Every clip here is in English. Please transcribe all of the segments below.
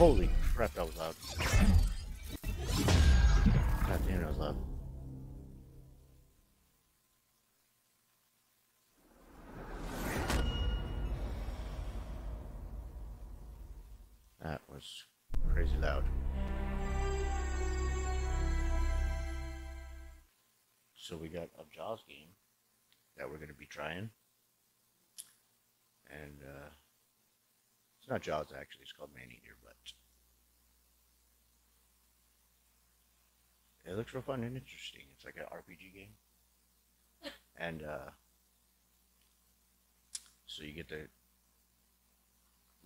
Holy crap, that was loud. God damn, that was loud. That was crazy loud. So we got a Jaws game that we're going to be trying. And uh, it's not Jaws actually, it's called Maneater, but it looks real fun and interesting. It's like an RPG game. And uh, so you get to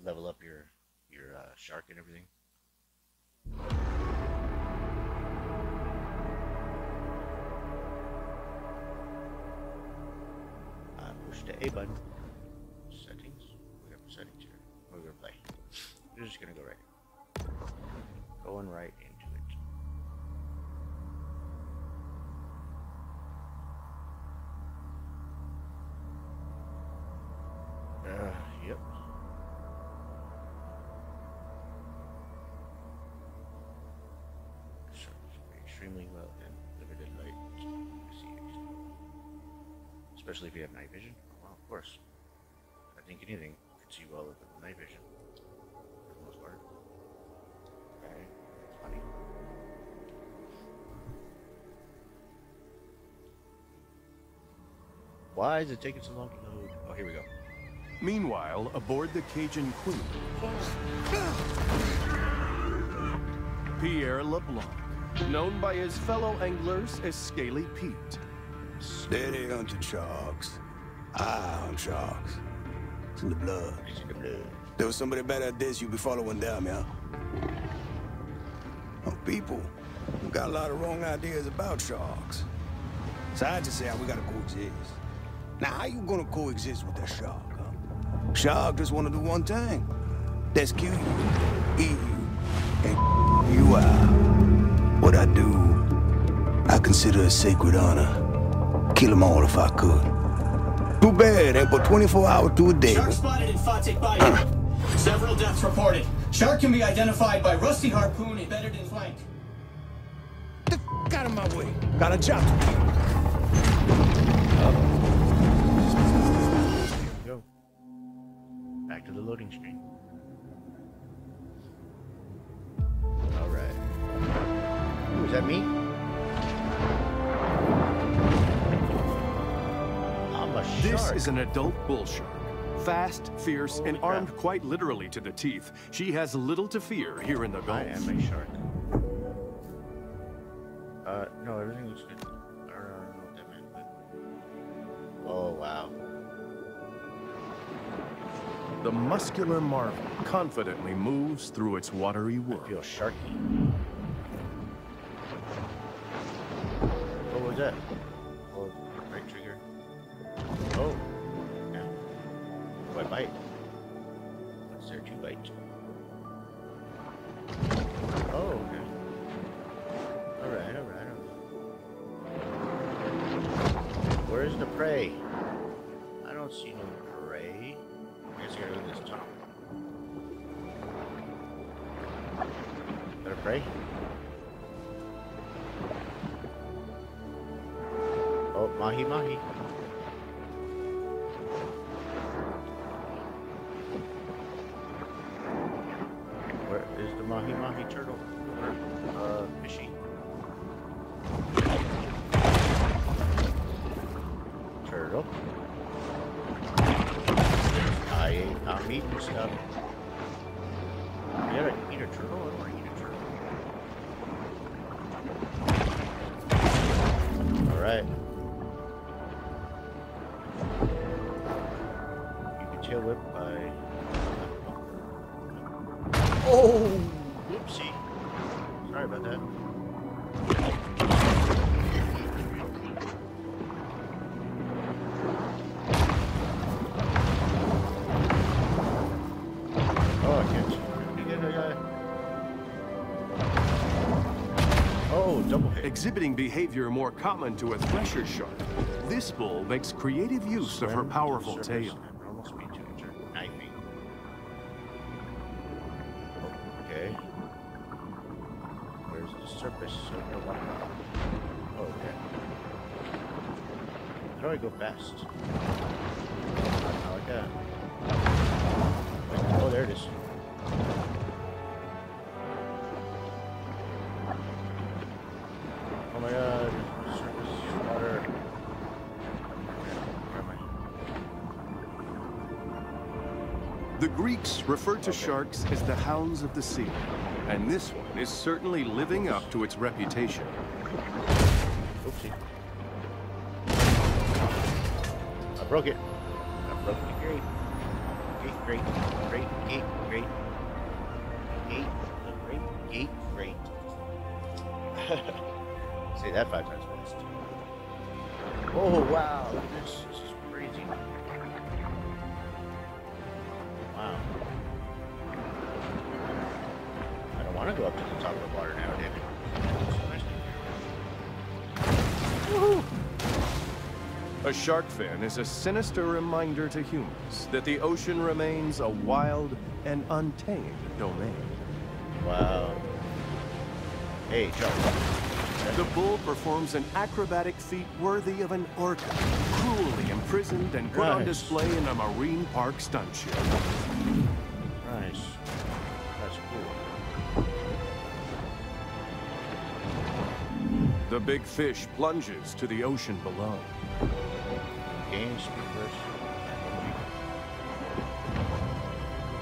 level up your your uh, shark and everything. Uh, push the A button. Extremely well in limited light. Especially if you have night vision. Oh, well, of course. I think anything could see well with night vision, for the most part. Okay, funny. Why is it taking so long to load? Oh, here we go. Meanwhile, aboard the Cajun Queen, Pierre LeBlanc, known by his fellow anglers as Scaly Pete. Steady on hunting sharks. Ah, Eye on sharks. It's in the blood. It's in the blood. There was somebody better at this you be following down, yeah? Oh, people we got a lot of wrong ideas about sharks. So I just say we gotta coexist. Now, how you gonna coexist with that shark, huh? Shark just wanna do one thing. That's kill you, eat you, and you out. What I do, I consider a sacred honor. Kill them all if I could. Too bad, ain't but 24 hours to a day. Shark spotted in Fawtick Bayou. Several deaths reported. Shark can be identified by rusty harpoon embedded in flank. The f- out of my way. Got a job to do. Go. Back to the loading screen. That me? I'm a This is an adult bull shark. Fast, fierce, Holy and crap. armed quite literally to the teeth. She has little to fear here in the Gulf. I am a shark. Uh, no, everything looks good. I don't know what that meant, but... Oh, wow. The muscular marvel confidently moves through its watery I world. feel sharky. Was that? Oh, right trigger. Oh. Yeah. Do I bite? What's there to bite? Oh, okay. Alright, alright, alright. Where's the prey? I don't see no prey. I guess I gotta go to this tunnel. Is that a prey? Mahi mahi. Where is the mahi mahi turtle? Uh, fishy? Turtle. I I'm eating stuff. You gotta eat a turtle? I don't wanna eat a turtle. Alright. Oh! Whoopsie. Sorry about that. Oh, I can't. You get a guy. Uh, oh, double hit. Exhibiting behavior more common to a thresher shark, this bull makes creative use of her powerful tail. Okay. Where's the surface or whatnot? Oh, okay. How do I go fast? Like that. Oh, there it is. The Greeks referred to sharks as the hounds of the sea, and this one is certainly living up to its reputation. Oopsie. I broke it. I broke the grate. Gate, great, great, gate, great. Gate, great, gate, great. Say that five times fast. Oh, wow. Look at. Wow. I don't want to go up to the top of the water now, David. It's so nice to A shark fin is a sinister reminder to humans that the ocean remains a wild and untamed domain. Wow. Hey, Joe. The bull performs an acrobatic feat worthy of an orca, cruelly imprisoned and put on display in a marine park stunt show. The big fish plunges to the ocean below.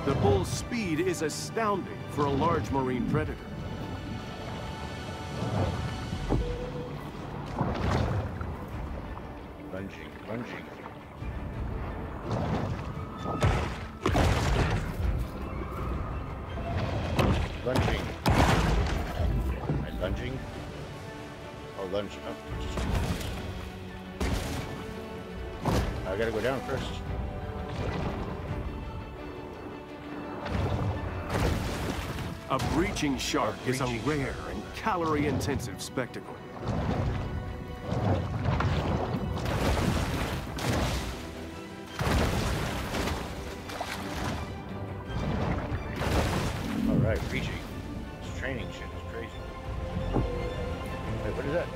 The bull's speed is astounding for a large marine predator. Gotta go down first. A breaching shark is a breaching rare and calorie-intensive spectacle. All right, reaching. This training shit is crazy. Wait, what is that?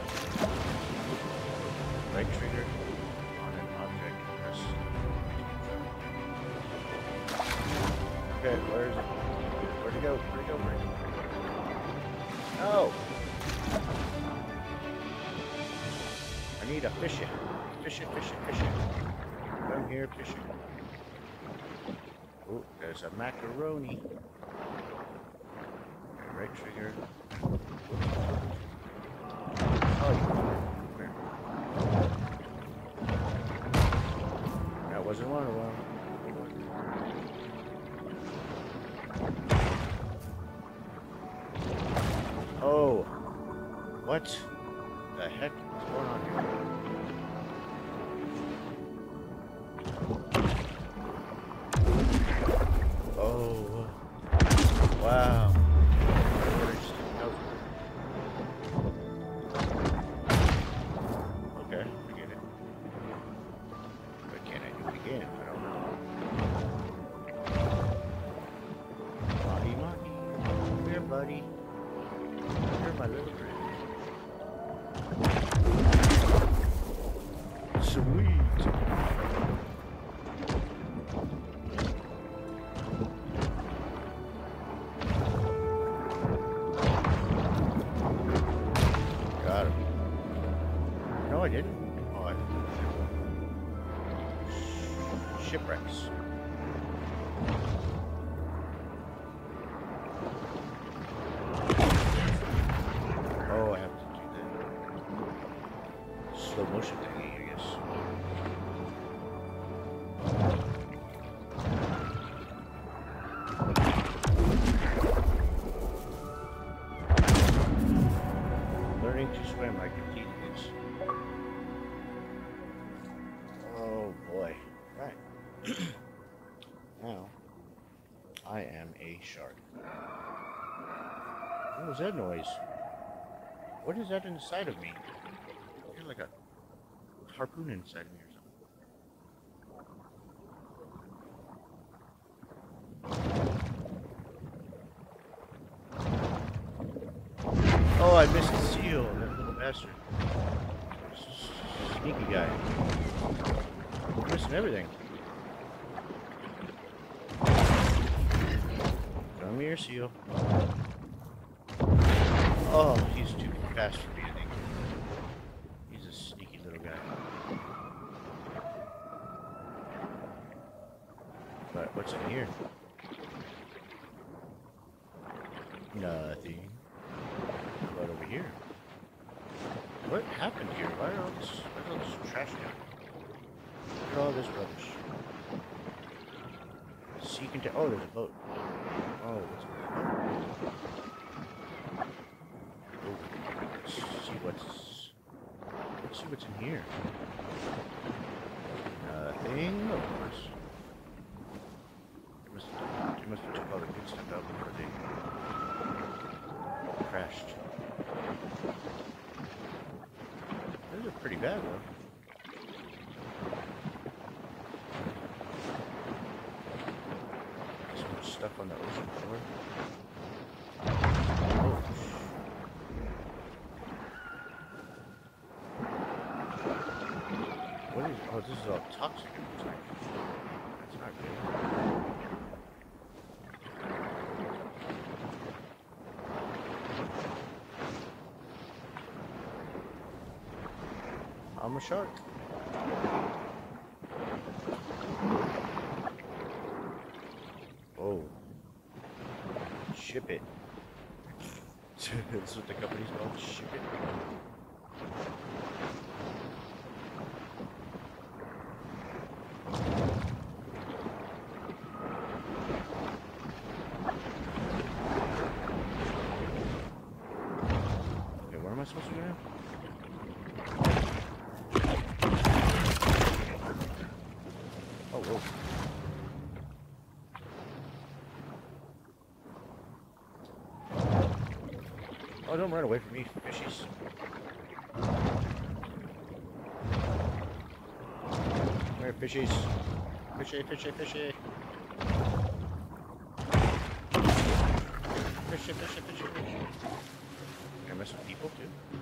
Right trigger Okay, where is it? Where'd it go? Where'd it go? Where'd it go? No! I need a fish it. Fish it. Come here, fish it. Oh, there's a macaroni. Right trigger. Slow motion thingy, I guess. Learning to swim, I completed this. Oh boy. Right. now, I am a shark. What was that noise? What is that inside of me? I like a harpoon inside of me or something. Oh, I missed the seal, that little bastard. Sneaky guy. I'm missing everything. Come here, seal. Oh, he's too fast for me, I think. He's a sneaky little guy. What's in here? Nothing. What over here? What happened here? Why are all this, why all this trash down? Look at all this rubbish. Sea contain- oh, there's a boat. Oh, what's in the boat? Oh, let's see what's, let's see what's in here. Nothing, oh of course. They must, they must have took all the good stuff out before they crashed. Those are pretty bad though. So much stuff on the ocean floor. Oh, sh- What is? Oh, this is all toxic. It looks like. That's not good. A shark. Oh. Ship it. That's what the company's called. Ship it. Okay, where am I supposed to go now? Oh, whoa. Oh, don't run away from me, fishies. Come here, fishies. Fishy, fishy, fishy. Fishy, fishy, fishy. fishy. Can I mess with people too?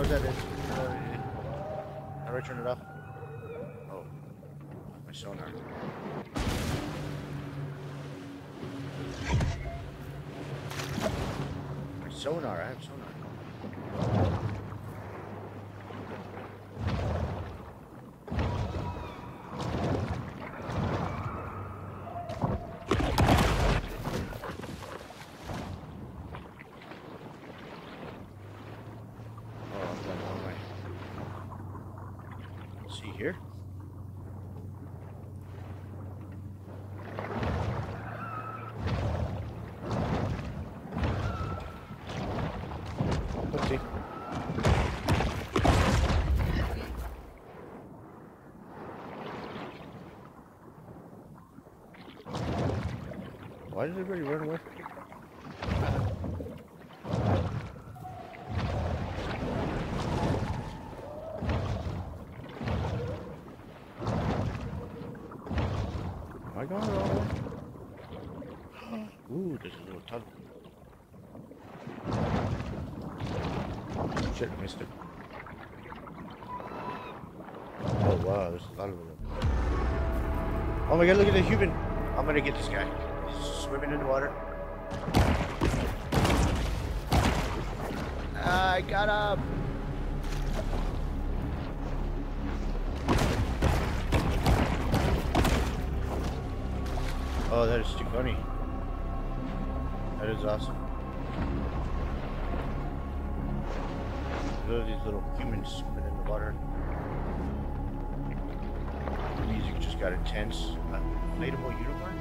What that is. How do I turn it off? Oh, my sonar. My sonar, I have sonar. Oh, I'm going the wrong way. Let's see here. Oopsie. Why did everybody run away from me? Am I going the wrong way? Ooh, there's a little tunnel. Shit, I missed it. Oh wow, there's a lot of them. Oh my god, look at the human! I'm gonna get this guy. He's swimming in the water. I got him! Oh, that is too funny. That is awesome. Look at these little humans swimming in the water. Music just got a tense uh, inflatable unicorn?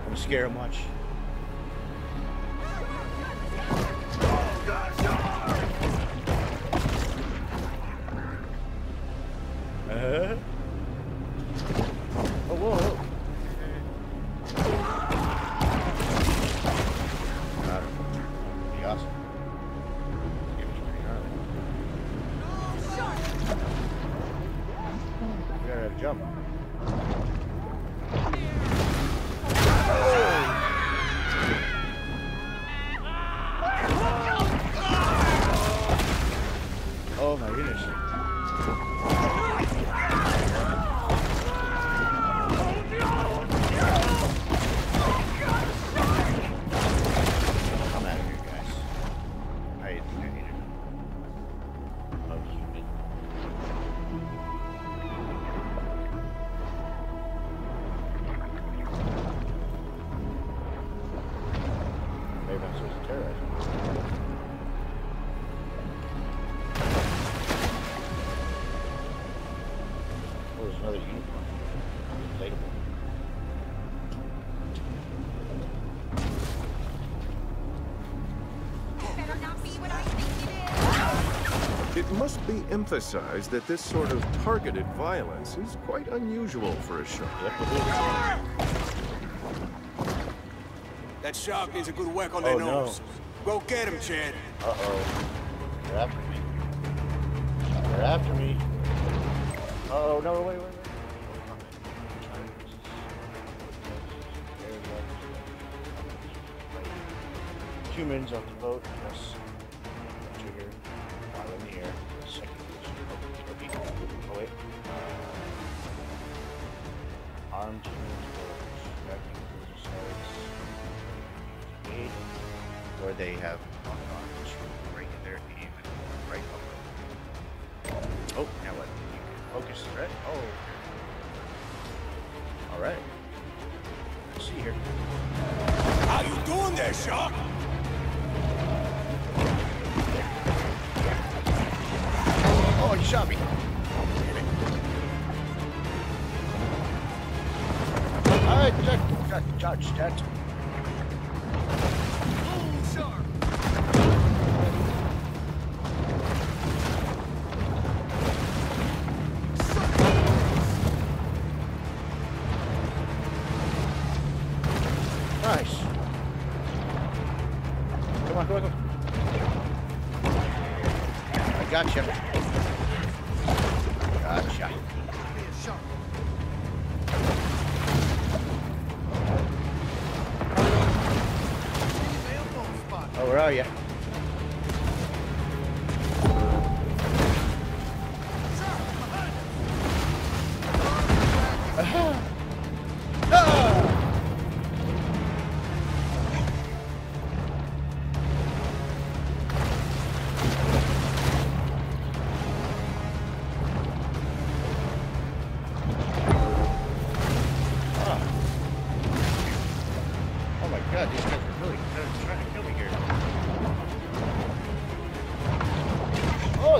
I'm gonna scare much. No, so it's. Oh, there's another unicorn. Inflatable. better not be what I think it is. It must be emphasized that this sort of targeted violence is quite unusual for a shark. Yep, it is. That shark needs a good whack on Oh, their no. nose. Go get him, Chad. Uh-oh. They're after me. They're after me. Oh, no, wait, wait, wait. Humans on the boat, yes. Trigger, while in the air. Second position. Oh, okay. Wait. Uh, armed humans where they have on to break their aim and right over. Oh, now what? You can focus threat. Oh. All right. Let's see here. How you doing there, shark? Oh, he shot me. All right, judge, judge, judge, Nice. Come on, come on, come on. I got you.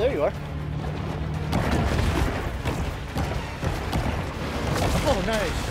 There you are. Oh, nice.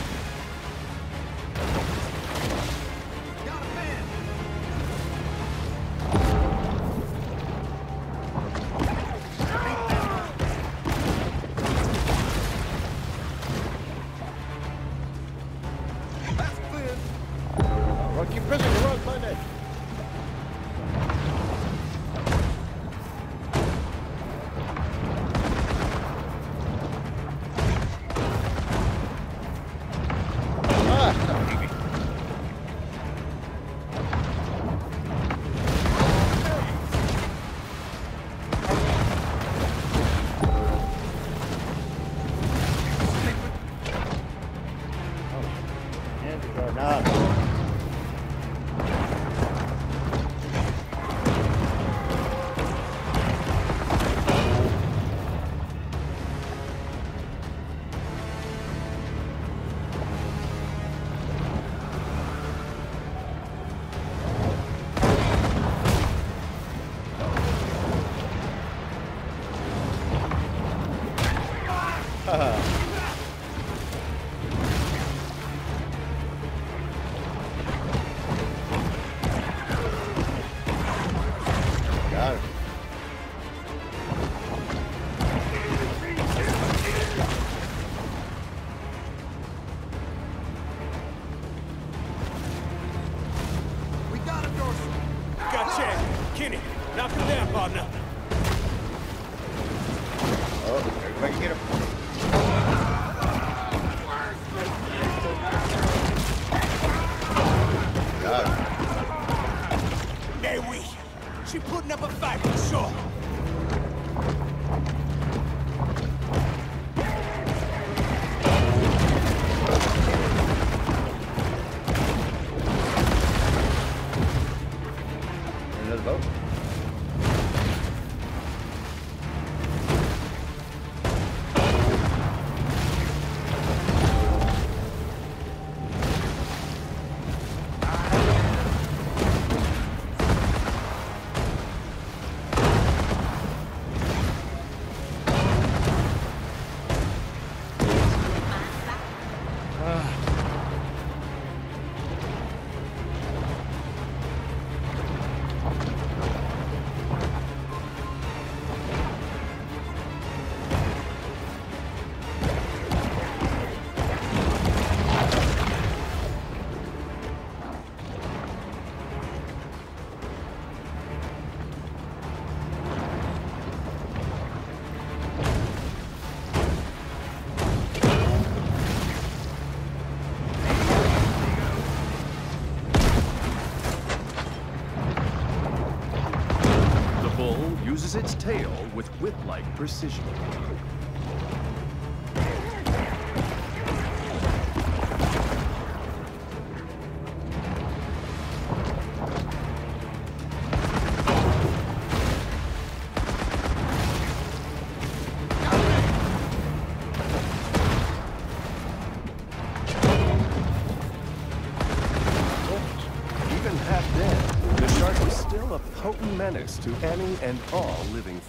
Kenny, knock him down, partner. Oh, everybody get him. Him. Hey, we. She putting up a fight for sure. its tail with whip-like precision. to any and all living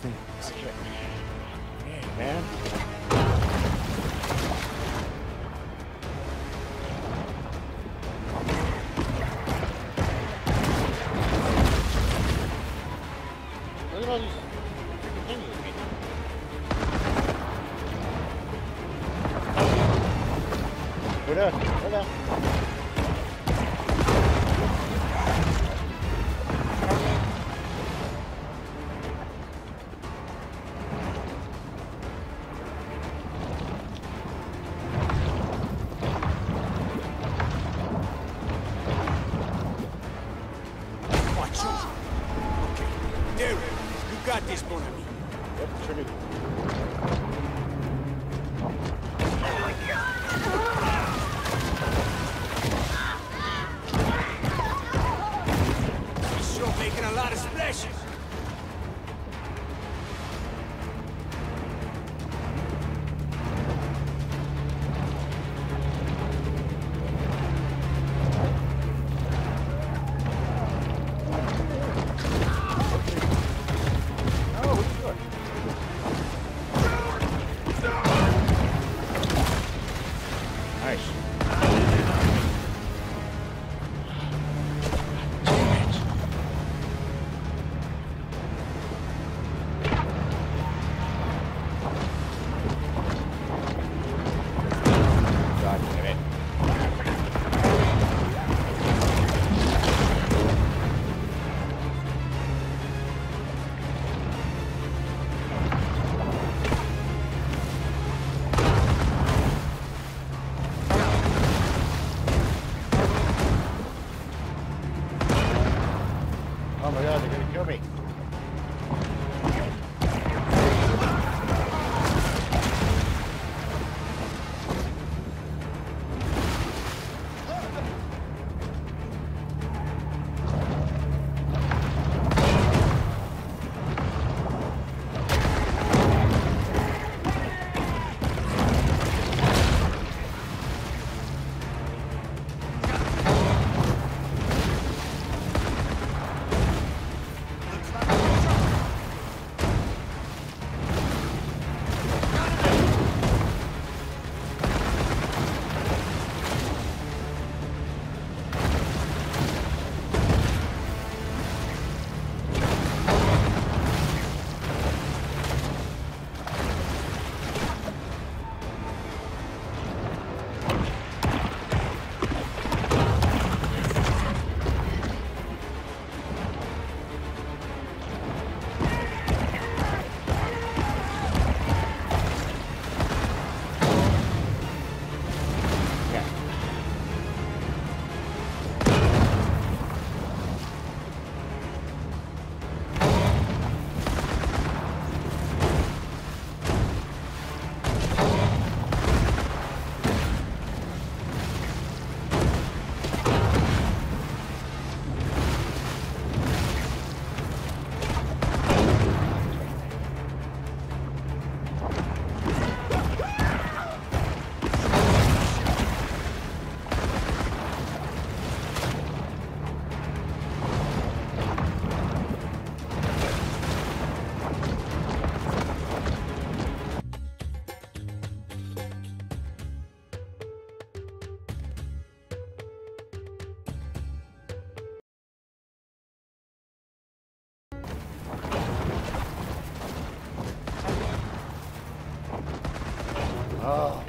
Oh,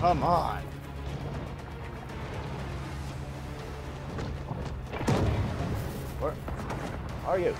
come on. Where are you?